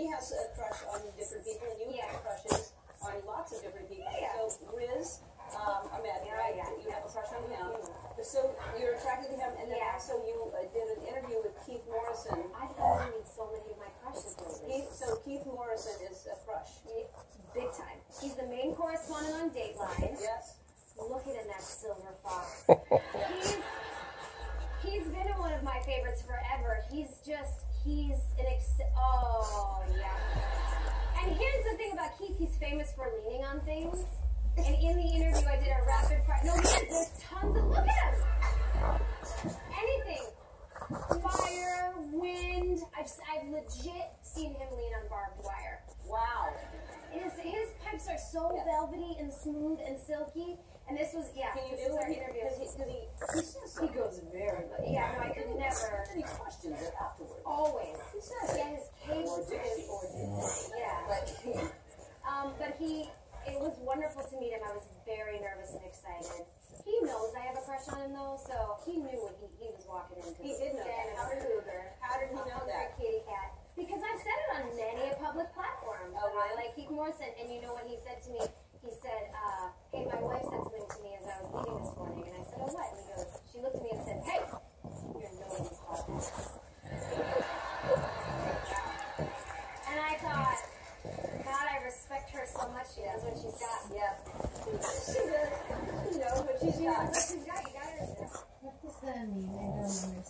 he has a crush on different people, and you Yeah. have crushes on lots of different people. Yeah. So Riz, um, Ahmed, Yeah, right? yeah, You have a crush on him. Mhm. So you're attracted to him, and then Yeah. also you uh, did an interview with Keith Morrison. I've gotten to so many of my crushes lately. Keith, so Keith Morrison is a crush. Yeah, Big time. He's the main correspondent on Dateline. Yes. Look at him, that silver fox. he's, he's been one of my favorites forever. He's just, he's an ex. Oh, yeah. And here's the thing about Keith he's famous for leaning on things. And in the interview, I did a rapid fire. No, he. There's tons of. Look at him! Anything. Fire, wind. I've, I've legit seen him lean on barbed wire. Wow. His, his pipes are so Yeah. velvety and smooth and silky. And this was, yeah, Can you this was our it? interview. Because he, cause he, he says He goes very, yeah, no, I could never. He questions afterwards. Always. He says Yeah, his Or is? Yeah. But Um, but he, wonderful to meet him. I was very nervous and excited. He knows I have a crush on him though, so he knew when he, he was walking into He did know that. How did- how did he know that? Kitty cat. Because I've said it on many a public platform. Oh, really? Like Keith Morrison, and you know what he said to me? He said, uh, "Hey, my wife said something to me as I was eating this morning," and I said, "Oh, what?" And he goes, "She looked at me and said, Hey, your nose is hot." And I thought, God, I respect her so much. She knows what she's got. yeah. She knows what she's got. What does that mean? I don't understand.